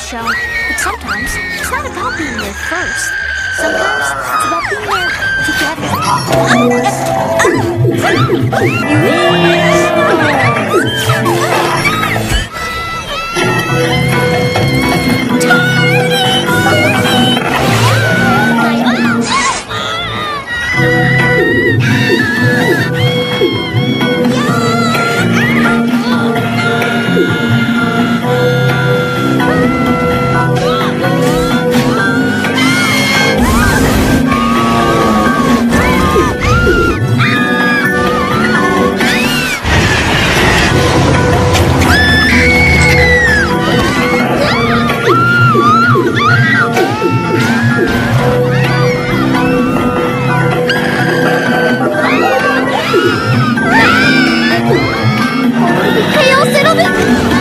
show, but sometimes it's not about being there first. Sometimes it's about being there together. you 信